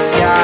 sky.